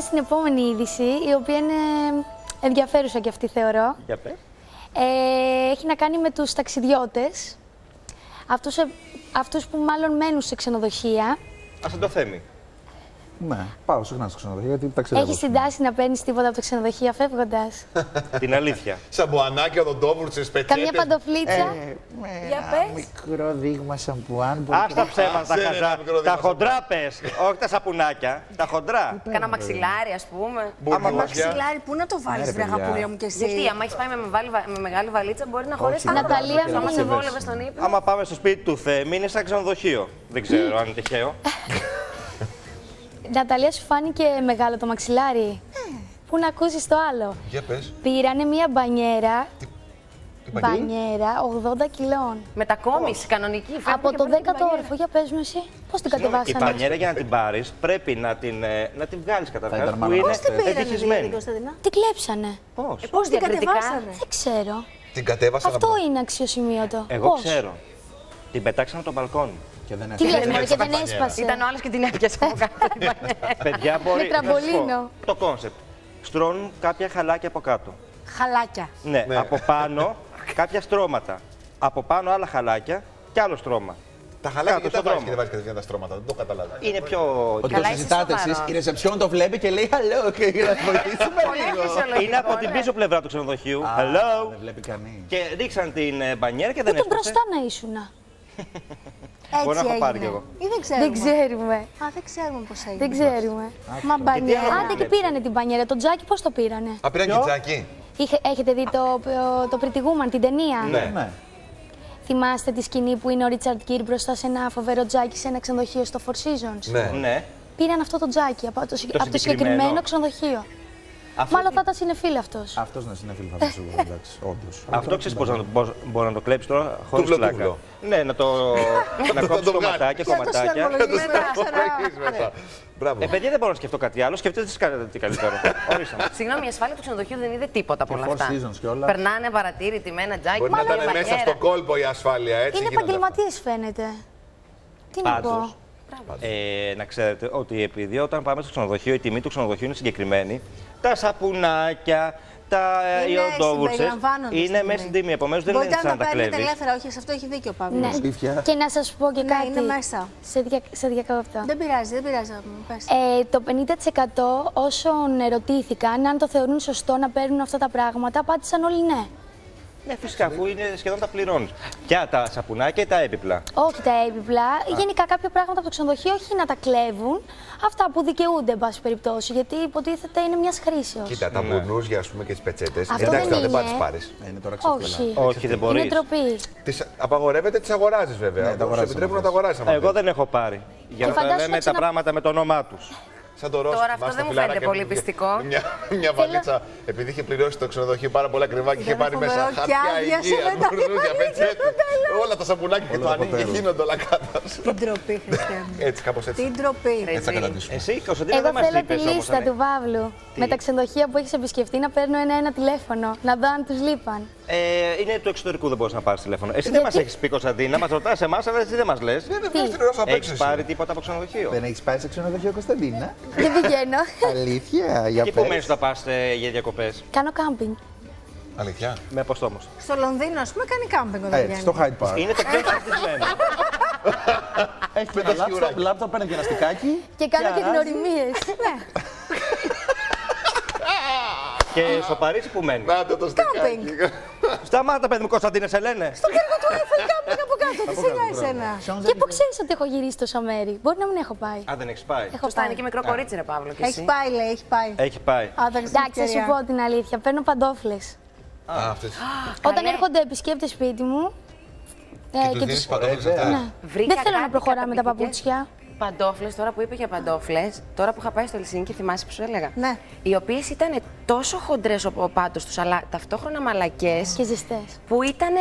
Στην επόμενη είδηση, η οποία είναι ενδιαφέρουσα και αυτή θεωρώ, Για πες. ε, έχει να κάνει με τους ταξιδιώτες, αυτούς, ε, αυτούς που μάλλον μένουν σε ξενοδοχεία. Ας το θέμη. Ναι, πάω συχνά στο ξενοδοχείο γιατί ταξιδεύω. Έχεις συντάσει να παίρνεις τίποτα από το ξενοδοχείο φεύγοντας. Την αλήθεια. Σαμπουανάκια, οδοντόβουρτσε, πετσέτε. Καμιά παντοφλίτσα. Ε, με Για ένα πες. μικρό δείγμα σαμπουάν. που- Ας τα ψέματα, τα Άσε, ένα χαζά. μικρό Τα δείγμα χοντρά πες, όχι τα σαπουνάκια. Τα χοντρά. Κάνα μαξιλάρι, ας πούμε. Μπουρνούζια. Μαξιλάρι, πού να το βάλεις, Ναι, ρε, βρε παιδιά. αγαπούλια μου και εσύ; Γιατί, άμα έχεις πάει με, μεγάλη, βα- με μεγάλη βαλίτσα, μπορεί να χωρέσει Όχι, τα Ναταλία, πράγματα. Άμα μην σε είναι βόλευε στον ύπνο. Άμα πάμε στο σπίτι του Θέμη, είναι σαν ξενοδοχείο. Δεν ξέρω αν είναι τυχαίο. Ναταλία, σου φάνηκε μεγάλο το μαξιλάρι. Πού να ακούσεις το άλλο; Για πες. Πήρανε μία μπανιέρα. Τι μπανιέρα; Μπανιέρα 80 κιλών. Μετακόμιση κανονική. φέρνει Από και το πάνε την 10ο μπανιέρα. όροφο, για πες μου εσύ. Πώς την Η κατεβάσανε; πανιέρα για να την πάρεις πρέπει να την, ε, να την βγάλεις καταρχά ήταν που μάλλον είναι Πώς την πήρανε, ευτυχισμένη. δηλαδή, Κωνσταντίνα. Την κλέψανε. Πώς; Πώς Την διακριτικά; κατεβάσανε; Δεν ξέρω. Την κατέβασα Αυτό να είναι αξιοσημείωτο. Εγώ Πώς; ξέρω. Την πετάξαμε από το μπαλκόνι. Και δεν Τι έφυγε. λες, μωρέ, και δεν μπανιέρα. έσπασε. Ήταν ο άλλος και την έπιασε από κάτω. την μπανιέρα. Παιδιά μπορεί. Με τραμπολίνο. να σας πω, Το κόνσεπτ. Στρώνουν κάποια χαλάκια από κάτω. Χαλάκια. Ναι, από πάνω κάποια στρώματα. Από πάνω άλλα χαλάκια και άλλο στρώμα. Τα χαλάκια Κάτω και τα στον βάζεις δρόμο. και δεν βάζεις κατευθείαν τα στρώματα. Δεν το καταλαβαίνω. Είναι πιο. Ότι Καλά, το είσαι συζητάτε σοβαρό. εσείς, η ρεσεψιόν το βλέπει και λέει Hello και για να τη βοηθήσουμε Πολύ λίγο. φυσιολογικό, Είναι από την ναι. πίσω πλευρά του ξενοδοχείου. Α, Hello. Δεν βλέπει κανείς. Και ρίξαν την ε, μπανιέρα και δεν Ούτε έσπασε. μπροστά να ήσουνα; Έτσι Μπορεί να έχω πάρει έγινε. κι εγώ. Ή δεν ξέρουμε. Δεν ξέρουμε. Α, δεν ξέρουμε πώς έγινε. Δεν ξέρουμε. Μα μπανιέρα. άλλο Άντε και βλέπεις. πήρανε την μπανιέρα. Το τζάκι πώς το πήρανε; Α, πήραν και τζάκι. Είχε- Έχετε δει το, το Pretty Woman, την ταινία; Ναι. Ναι. Θυμάστε τη σκηνή που είναι ο Ρίτσαρντ Κίρ μπροστά σε ένα φοβερό τζάκι σε ένα ξενοδοχείο στο Four Seasons; Ναι. Ναι. Πήραν αυτό το τζάκι από το, συγκ- από το συγκεκριμένο. συγκεκριμένο ξενοδοχείο. Αυτό, Μάλλον θα ήταν συνεφίλ αυτός. Αυτός να συνέφιλε θα σίγουρα, εντάξει, όντως. αυτό ξέρεις πώς να το, πώς μπορείς να το κλέψεις τώρα χωρίς Τούβλο, πλάκα. τούβλο. Ναι, να το. να κόψεις το βγάλεις. κομματάκια, Για το κομματάκια. συναρμολογείς μετά. Έχεις μετά. Μπράβο. Ε, παιδιά, δεν μπορώ να σκεφτώ κάτι άλλο. Σκεφτείτε τι κάνετε τι καλύτερο. Ορίσαμε. Συγγνώμη, η ασφάλεια του ξενοδοχείου δεν είδε τίποτα από όλα Four αυτά. Seasons κιόλας. Περνάνε παρατήρητη με ένα τζάκι. Μπορεί να μάλλον ήταν μέσα μπανιέρα. στο κόλπο η ασφάλεια, έτσι. Είναι γίνονται αυτά. επαγγελματίες φαίνεται. Τι να πω. Πάντως, ε, να ξέρετε ότι επειδή όταν πάμε στο ξενοδοχείο η τιμή του ξενοδοχείου είναι συγκεκριμένη, τα σαπουνάκια, τα Είναι ιοντόβουρτσε συμπεριλαμβάνονται είναι στην μέσα τιμή. στην τιμή. Επομένως δεν Μπορείτε είναι να σαν τα να τα παίρνετε κλέβεις. ελεύθερα. Όχι, σε αυτό έχει δίκιο ο Παύλος. Ναι. Ψήφια. Και να σας πω και Ναι, κάτι. είναι μέσα. Σε, δια... σε διακόπτω. Δεν πειράζει, δεν πειράζει. να μου πες. Ε, το 50% όσων ερωτήθηκαν αν το θεωρούν σωστό να παίρνουν αυτά τα πράγματα, απάντησαν όλοι ναι. Ναι, φυσικά, αφού είναι σχεδόν τα πληρώνεις. Ποια τα σαπουνάκια ή τα έπιπλα; Όχι τα έπιπλα. Γενικά κάποια πράγματα από το ξενοδοχείο όχι να τα κλέβουν. Αυτά που δικαιούνται, εν πάση περιπτώσει. Γιατί υποτίθεται είναι μιας χρήσεως. Κοίτα, τα μπουρνούζια, ας πούμε, και τις πετσέτες. Αυτό Εντάξει, δεν τώρα δεν είναι. πάει τις πάρεις. Ε, Είναι τώρα ξεφύλλα. Όχι. Όχι, δεν μπορείς. Είναι ντροπή. Τις απαγορεύεται, τις αγοράζεις βέβαια. Ναι, τα Σου αγοράζεις επιτρέπουν να άμα τα αγοράσει. Εγώ δεν έχω πάρει. Για να τα φαντάσου λέμε να τα ξανα- πράγματα με το όνομά τους. Σαν το Ρώσο. Τώρα αυτό δεν μου φαίνεται πολύ πιστικό. Μια, μια βαλίτσα, επειδή είχε πληρώσει το ξενοδοχείο πάρα πολλά κρυβά και είχε Ήταν πάρει μέσα φοβερό και χαρτιά άδειασε υγεία, μετά. μπουρνούζια, Υποτίθεται πετσέτες, όλα τα σαπουνάκια και Όλα το τα ανοίγει, αποτέλους. γίνονται όλα κάτω. Την τροπή, Χριστέ μου. Έτσι, κάπως έτσι. Την τροπή. Έτσι θα καταντήσουμε. Εσύ, Κωνσταντίνα, Εγώ δεν μας θέλω είπες τη λίστα του Παύλου με τα ξενοδοχεία που έχεις επισκεφτεί να παίρνω ένα-ένα τηλέφωνο. Να δω αν τους λείπαν. Ε, είναι του εξωτερικού, δεν μπορείς να πάρεις τηλέφωνο. Εσύ δεν Γιατί; μας έχεις πει, Κωνσταντίνα, μας ρωτάς εμάς, αλλά εσύ δεν μας λες. Δεν βγάζει την Ρώσο απ' έξω. Έχεις εσύ. πάρει τίποτα από ξενοδοχείο; Δεν έχεις πάει σε ξενοδοχείο Κωνσταντίνα; Δεν πηγαίνω. Αλήθεια, για Και πού μένεις πες. όταν πα για διακοπές; Κάνω κάμπινγκ. Αλήθεια; Με ποστό όμως; Στο Λονδίνο, ας πούμε, κάνει κάμπινγκ όταν Έτσι, στο βγαίνει. Hyde Park. Είναι το πιο συνηθισμένο. Έχει και ένα λάπτοπ, λάπτοπ, παίρνει και ένα στικάκι. Και κάνω και αράζει. γνωριμίες. ναι. και στο Παρίσι που μένεις; Να το το Κάμπινγκ. Στικάκι. Σταμάτα, παιδί μου, Κωνσταντίνα, σε λένε. Το έργο του Eiffel κάμπινγκ από κάτω. Τι σε νοιάζει εσένα; Και πού ξέρεις ότι έχω γυρίσει τόσα μέρη; Μπορεί να μην έχω πάει. Α, δεν έχεις πάει. Έχω Σωστά, είναι πάει. και μικρό κορίτσι, ρε Παύλο. και Έχει εσύ. πάει, λέει, έχει πάει. Έχει πάει. Α, θα έχεις την Εντάξει, θα σου ευκαιρία. πω την αλήθεια. Παίρνω παντόφλες. Α, αυτές. Όταν έρχονται επισκέπτες σπίτι μου. ε, Και τους και δίνεις τους- παντόφλες Βέβαια. αυτές. Ναι. Βρήκα Δεν θέλω να κάτι προχωράμε τα καταπληκτικές. παπούτσια. Παντόφλες, τώρα που είπε για παντόφλες, τώρα που είχα πάει στο Ελσίνκι, θυμάσαι που σου έλεγα. Ναι. Οι οποίες ήταν τόσο χοντρές ο πάτο τους, αλλά ταυτόχρονα μαλακές, Και ζεστές. που ήταν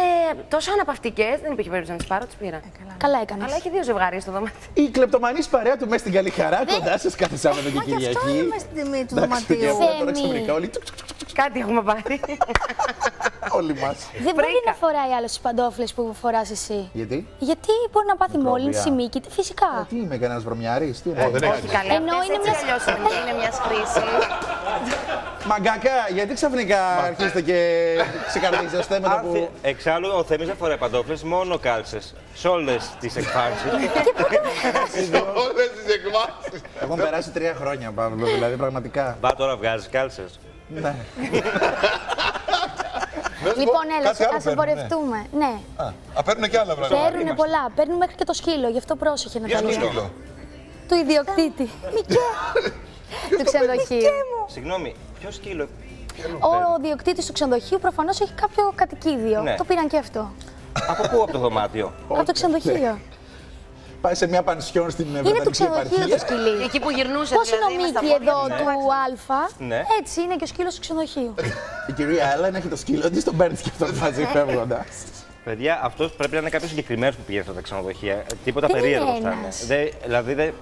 τόσο αναπαυτικές, δεν υπήρχε περίπτωση να τις πάρω, τις πήρα. Καλά έκανες. Αλλά έχει δύο ζευγάρια στο δωμάτιο. Η κλεπτομανής παρέα του μέσα στην καλή χαρά, κοντά σας κάθε Σάββατο και Μα και αυτό Κυριακή. είναι μες στην τιμή του Εντάξει, δωματίου. παιδιά, τώρα Θέμη. ξαφνικά όλοι. τσουκ, τσουκ, τσουκ, τσουκ. Κάτι έχουμε πάρει. Όλοι μας. Δεν μπορεί να φοράει άλλο τι παντόφλες που φοράς εσύ. Γιατί; Γιατί μπορεί να πάθει Μικρόβια. μόλυνση, μήκη. τι- Φυσικά. Τι είμαι, κανένας βρωμιάρης, τι Ω, δεν είναι. έχει. Καλά, Ενώ αυτές είναι έτσι μια- αλλιώς είναι μια χρήση. Μαγκάκα, γιατί ξαφνικά αρχίσετε και ξεκαρδίζεστε θέματα Άρθι- που. Εξάλλου, ο Θέμης δεν φοράει παντόφλες, μόνο κάλτσες. Σε όλες τις εκφάνσεις. Όλες τις εκβάσει. Έχουν περάσει τρία χρόνια, Παύλο, δηλαδή πραγματικά. Μπα τώρα βγάζεις κάλτσες. Ναι. Λοιπόν, έλα, κάτι άλλο ας παίρνουνε. εμπορευτούμε. Ναι, Α, α, παίρνουν και άλλα πράγματα. παίρνουν πολλά. Παίρνουν μέχρι και το σκύλο, γι' αυτό πρόσεχε να Ποιο τα το λέει. σκύλο. Του ιδιοκτήτη. Μικέ. του ξενοδοχείου. Συγγνώμη, ποιο σκύλο. Ο ιδιοκτήτης του ξενοδοχείου προφανώς έχει κάποιο κατοικίδιο. Ναι. Το πήραν και αυτό. Από πού από το δωμάτιο; Από το ξενοδοχείο. Πάει σε μια πανσιόν στην Είναι του Βρετανική ξενοδοχείου το επαρχία. σκυλί. Εκεί που γυρνούσε Πώ είναι ο δηλαδή, μες στα Μίκη πόδια εδώ του. του Α, Ναι. έτσι είναι και ο σκύλος του ξενοδοχείου. Η κυρία Έλεν έχει το σκύλο της, τον παίρνεις και αυτό μαζί φεύγοντας. Παιδιά, αυτός πρέπει να είναι κάποιος συγκεκριμένος που πηγαίνει σε αυτά τα ξενοδοχεία. Ε, Τίποτα Δεν είναι περίεργο θα είναι. ένας. Δεν- δηλαδή δεν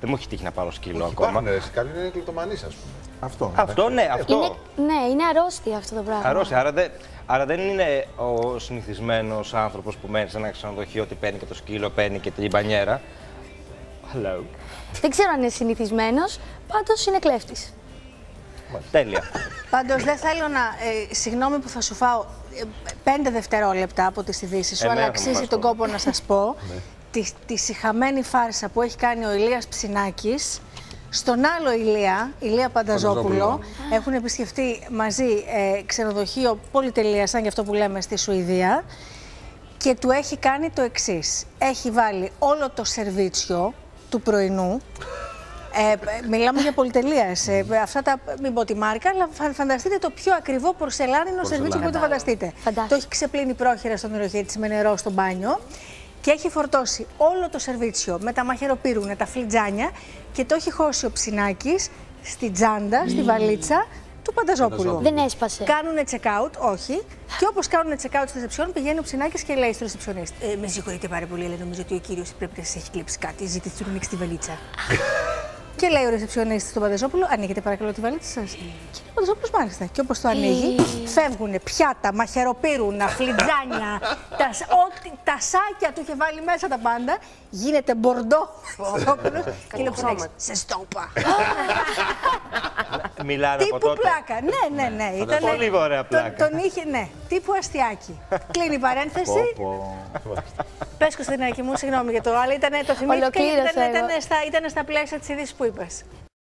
δεν μου έχει τύχει να πάρω σκύλο ακόμα. Υπάρχουν ρε, κάποιοι είναι κλειτομανεί, ας πούμε. Αυτό. Αυτό ναι, αυτό. Είναι, ναι, είναι αρρώστια αυτό το πράγμα. Αρρώστια. Άρα, δεν- άρα δεν είναι ο συνηθισμένος άνθρωπος που μένει σε ένα ξενοδοχείο ότι παίρνει και το σκύλο, παίρνει και την μπανιέρα. Hello. Δεν ξέρω αν είναι συνηθισμένος, πάντως είναι κλέφτης. Τέλεια. Πάντως δεν θέλω να. Ε, συγγνώμη που θα σου φάω ε, πέντε δευτερόλεπτα από τις ειδήσεις σου, Εμένα αλλά θα μου αξίζει φας τον τώρα. κόπο να σας πω τη, τη συχαμένη φάρσα που έχει κάνει ο Ηλίας Ψινάκης στον άλλο Ηλία, Ηλία Πανταζόπουλο, έχουν επισκεφτεί μαζί ε, ξενοδοχείο πολυτελεία, σαν και αυτό που λέμε στη Σουηδία, και του έχει κάνει το εξής. Έχει βάλει όλο το σερβίτσιο του πρωινού. Ε, μιλάμε για πολυτελεία. Ε, αυτά τα, μην πω τη μάρκα, αλλά φα- φανταστείτε το πιο ακριβό πορσελάνινο σερβίτσιο που μπορείτε να φανταστείτε. Φαντάστηκα. Το έχει ξεπλύνει πρόχειρα στον νεροχέτη με νερό στο μπάνιο και έχει φορτώσει όλο το σερβίτσιο με τα μαχαιροπύρουνα, τα φλιτζάνια και το έχει χώσει ο ψινάκης στη τσάντα, στη βαλίτσα του Πανταζόπουλου. Δεν έσπασε. Κάνουν check-out, όχι. Και όπως κάνουν check-out στη ρεσεψιόν, πηγαίνει ο ψινάκης και λέει στο ρεσεψιονίστ. Ε, με συγχωρείτε πάρα πολύ, αλλά νομίζω ότι ο κύριος πρέπει να σας έχει κλέψει κάτι. Ζητήστε του να ανοίξει τη βαλίτσα. και λέει ο ρεσεψιονίστ στον Πανταζόπουλο, ανοίγετε παρακαλώ τη βαλίτσα σας. Και ο Πανταζόπουλο μάλιστα. Και όπως το ανοίγει, φεύγουν πιάτα, μαχαιροπύρουνα, φλιτζάνια, τα, σ- ό,τι, τα σάκια του είχε βάλει μέσα τα πάντα. Γίνεται μπορντό ο Πανταζόπουλο και λέει ο ψινάκης, Σε στόπα. Μιλάνε από Τύπου τότε. πλάκα. Ναι, ναι, ναι. Ήταν, Πολύ ωραία πλάκα. Τον, τον είχε, ναι. Τύπου αστιάκι. Κλείνει η παρένθεση. Πες Κωνσταντινάκη μου, συγγνώμη για το άλλο. Ήταν, το θυμήθηκα γιατί Ολοκλήρωσα ήταν, εγώ. ήταν, στα, ήταν στα πλαίσια της είδησης που είπες.